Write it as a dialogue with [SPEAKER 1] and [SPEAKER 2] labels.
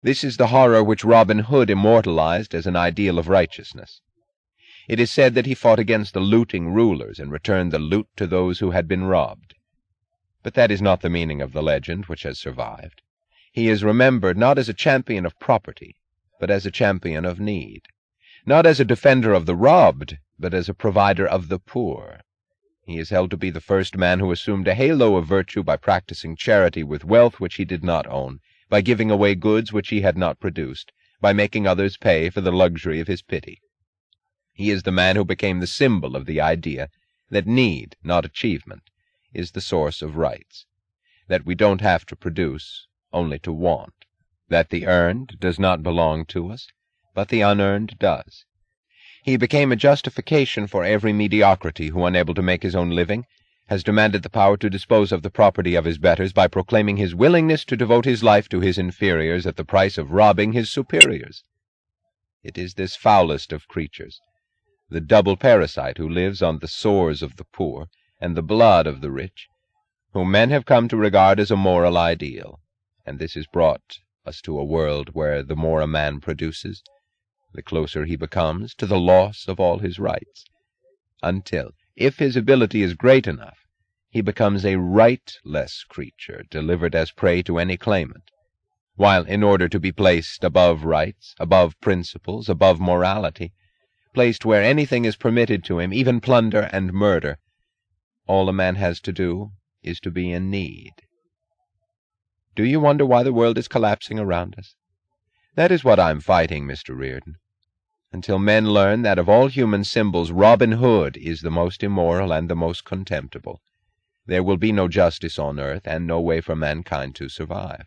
[SPEAKER 1] This is the horror which Robin Hood immortalized as an ideal of righteousness. It is said that he fought against the looting rulers and returned the loot to those who had been robbed. But that is not the meaning of the legend which has survived. He is remembered not as a champion of property, but as a champion of need. Not as a defender of the robbed, but as a provider of the poor. He is held to be the first man who assumed a halo of virtue by practicing charity with wealth which he did not own, by giving away goods which he had not produced, by making others pay for the luxury of his pity. He is the man who became the symbol of the idea that need, not achievement, is the source of rights, that we don't have to produce, only to want, that the earned does not belong to us, but the unearned does. He became a justification for every mediocrity who, unable to make his own living, has demanded the power to dispose of the property of his betters by proclaiming his willingness to devote his life to his inferiors at the price of robbing his superiors. It is this foulest of creatures, the double parasite who lives on the sores of the poor and the blood of the rich, whom men have come to regard as a moral ideal, and this has brought us to a world where the more a man produces, the closer he becomes to the loss of all his rights, until, if his ability is great enough, he becomes a rightless creature delivered as prey to any claimant, while in order to be placed above rights, above principles, above morality, placed where anything is permitted to him, even plunder and murder. All a man has to do is to be in need. Do you wonder why the world is collapsing around us? That is what I'm fighting, Mr. Rearden. Until men learn that of all human symbols Robin Hood is the most immoral and the most contemptible, there will be no justice on earth and no way for mankind to survive.